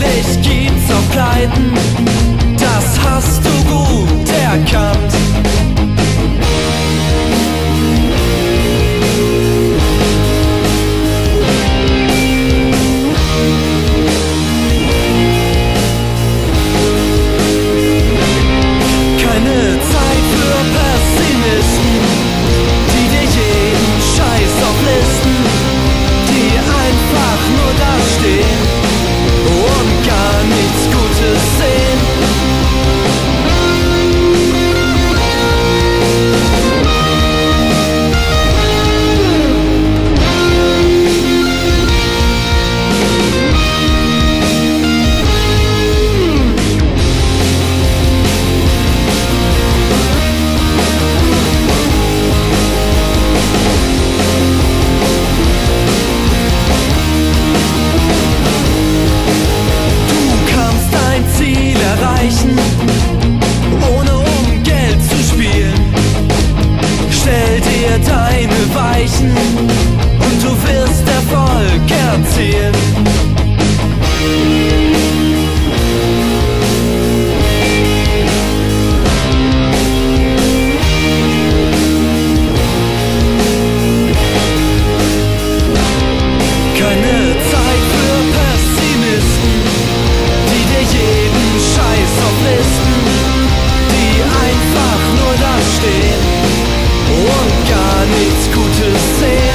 Natürlich gibt's auch Pleiten, weichen und du wirst Erfolg erzielen. nichts Gutes sehen.